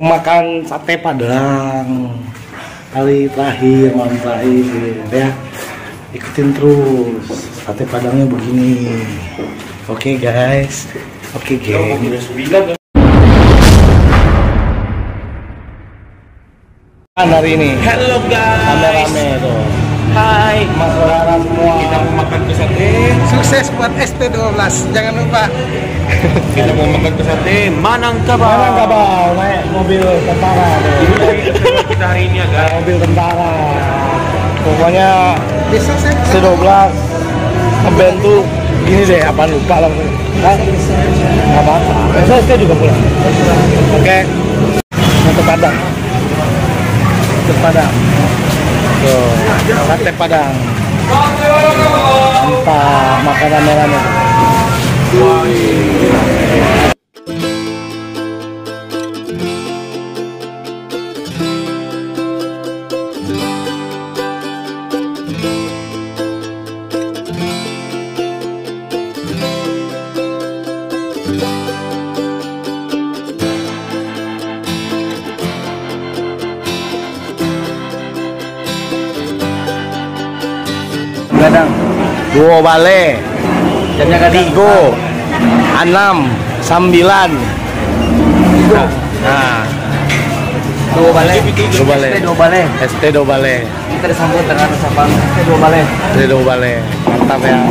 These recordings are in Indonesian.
makan sate padang. Kali terakhir malam terakhir ya. Ikutin terus. Sate padangnya begini. Oke guys. Oke geng. Kan hari ini. Halo guys. rame-rame tuh. Hai. mas saudara semua makan ke sate. Sukses buat ST12. Jangan lupa. Kita mau makan ke sate Manangkabau. Mana nggak bau naik mobil tentara Kita hari ini ya guys. mobil tentara pokoknya Besok saya C12 ngeband tuh gini deh apa lupa lah Hah? nggak apa-apa besok saya juga pulang oke sate padang sate padang tuh sate padang mantap makan rame-rame dua bale tiga enam sembilan nah. Dua balai. dua bale. ST dua balai. ST dua bale. Kita disambut dengan ucapan ST dua balai. ST dua bale. Mantap ya.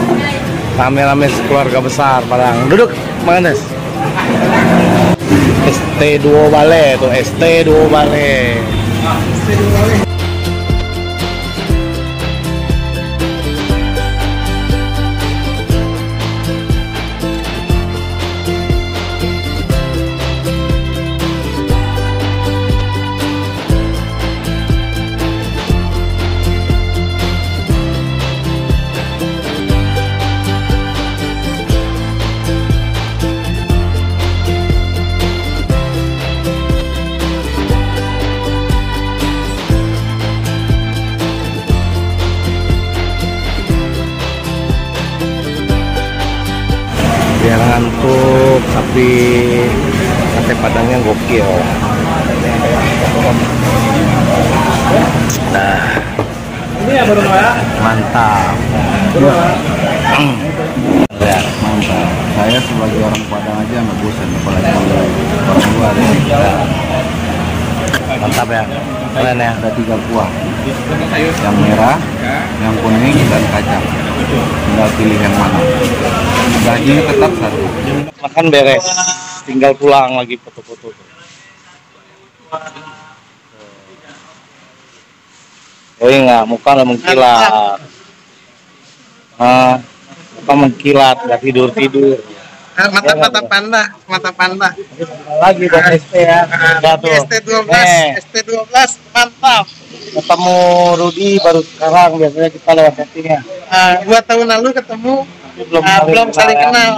Rame-rame keluarga besar Padang. Duduk makan tes ST dua bale tuh. ST dua bale. Biar tapi sate padangnya gokil. Nah. Ini ya baru ya. mantap. Ya? Mantap. Saya sebagai orang Padang aja nggak bosan apalagi orang luar. Ya. mantap ya. Keren ya. Ada tiga kuah yang merah yang kuning dan kacang. Tinggal pilih yang mana. Dagingnya tetap satu makan beres tinggal pulang lagi foto-foto Oh enggak, muka nggak mengkilat. Ah, muka mengkilat, nggak tidur tidur. Ah, Mata mata panda, mata panda. Lagi buat ST ya. Udah tuh. ST12, Eh, ST12 mantap. ketemu Rudi baru sekarang biasanya kita lewat. Ah, dua tahun lalu ketemu belum ah, belum saling kenal.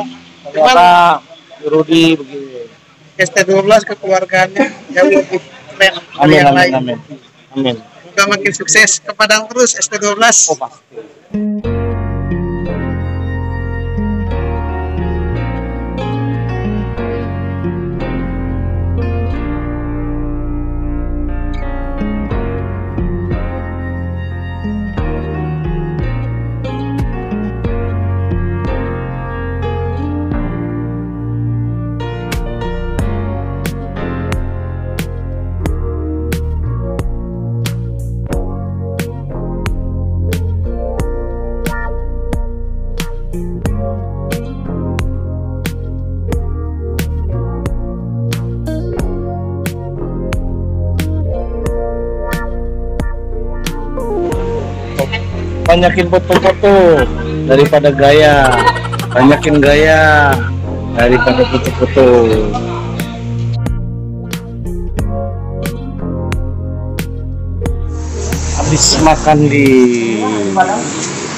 Ternyata Rudi begini. ST12 kekeluargaannya jauh lebih keren dari Amin, yang amin, lain. amin. Amin. Semoga makin sukses ke Padang terus ST12. Oh, pasti. Banyakin foto-foto daripada gaya banyakin gaya daripada foto-foto habis makan di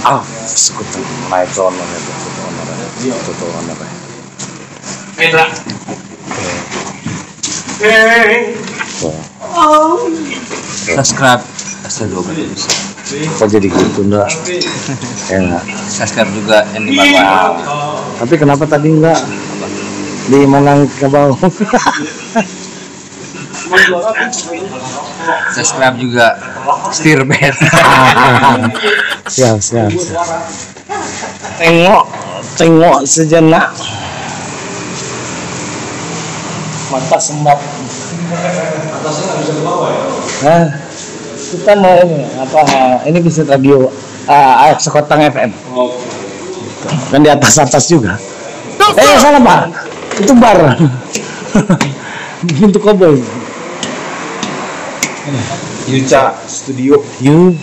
ah sekutu naik zona itu foto owner foto owner subscribe ST12 kok jadi gitu enggak ya enggak subscribe juga yang di bawah tapi kenapa tadi enggak di Manang ke bawah Subscribe juga. Steer band. siap, siap. Tengok, tengok sejenak. Mata sembab. Nah, kita mau ini apa? Ini bisa radio uh, Sekotang FM. Kan di atas atas juga. Eh salah pak, itu bar. Untuk koboi. Yuca Studio. You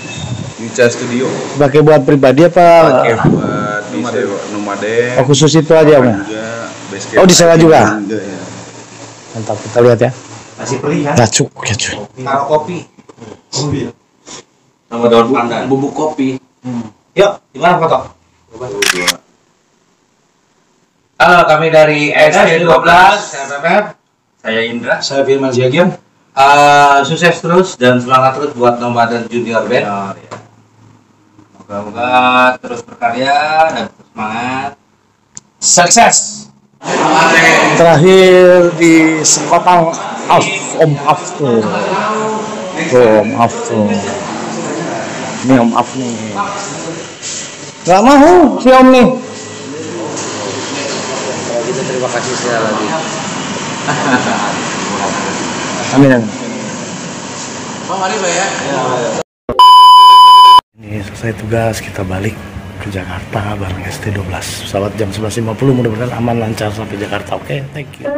Yuca Studio. pakai buat pribadi apa? Pakai buat di sewa nomaden. Oh khusus itu aja Bang? Oh, disewa juga? Juga, ya. Mantap kita lihat ya. Masih beli kan? Nah, cukup ya cuy. Kalau kopi. Sama daun pandan. Bubuk kopi. Yuk, gimana foto? Halo, kami dari SD 12 SFF. Saya Indra. Saya Firman Siagian. Uh, sukses terus dan semangat terus buat Nomaden Junior Band. Moga-moga terus berkarya dan terus semangat. Sukses. Terakhir di Sekotang Af Om Af tuh. Tuh Om Af tuh. Ini Om Af nih. Gak mau si Om nih. Kalau gitu terima kasih sekali lagi. Amin amin. Bang, mari Pak ya. Ini selesai tugas kita balik ke Jakarta bareng ST12 pesawat jam 11.50 mudah-mudahan aman lancar sampai Jakarta oke thank you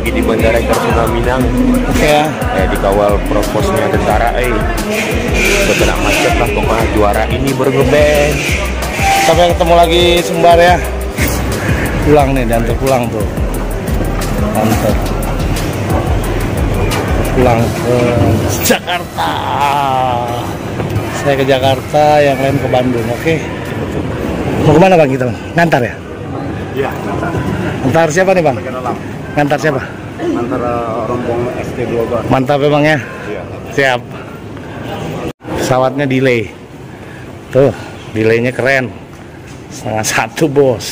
Lagi di Bandara Internasional Minang. oke. Ya Eh, dikawal proposnya tentara, eh. Betul macet lah pokoknya juara ini baru ngeband. sampai ketemu lagi sembar ya. Pulang nih dan pulang tuh mantap pulang ke Jakarta. Saya ke Jakarta yang lain ke Bandung oke? Mau ke mana bang kita bang? Ngantar ya? Iya, ngantar. Siapa nih bang ngantar siapa? Antara rombong ST12. mantap emang ya? Iya. siap. Pesawatnya delay. Tuh delaynya keren. Setengah satu bos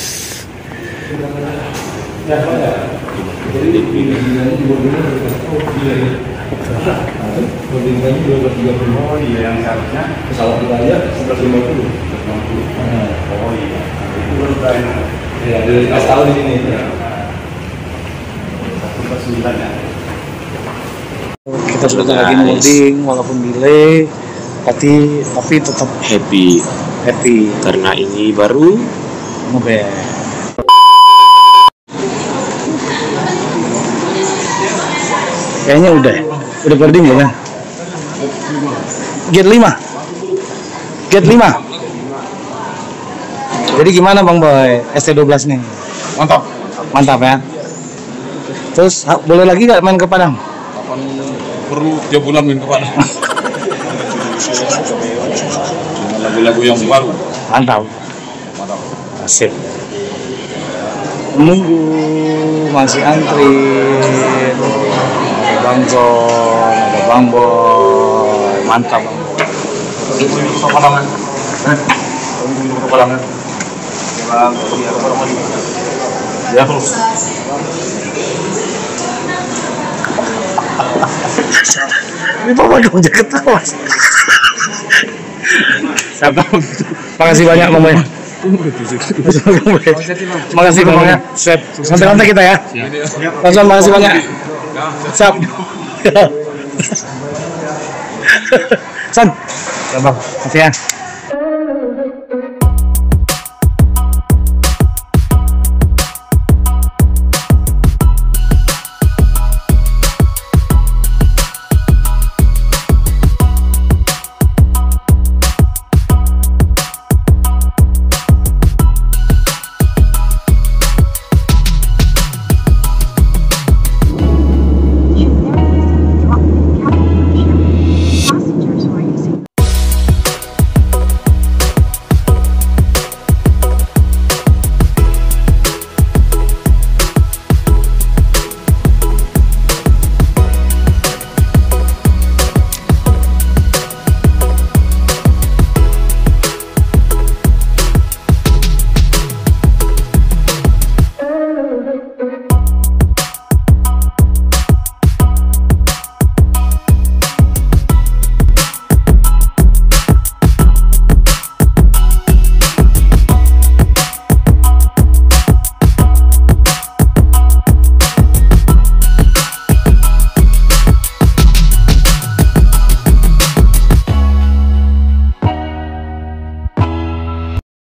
kita sudah lagi mudik walaupun delay tapi tapi tetap Happy. happy. Karena ini baru ngeband. Kayaknya udah ya? udah boarding belum ya gate 5 gate 5 jadi gimana bang boy? ST12 nih. Mantap. mantap ya terus boleh lagi gak main ke Padang Kapan perlu tiap bulan main ke Padang? Lagu-lagu yang baru. mantap Mantap. Asik. Menunggu masih antri. Ada Bang John, ada Bang Boy. Mantap. Padang. Eh, Padang. bang Ya, terus. Ini papa dong jangan ketawa. Siapa? Makasih banyak mamanya. Makasih mamanya. Siap. Santai-santai kita ya. Langsung makasih banyak. Siap. San. Bang. Makasih ya.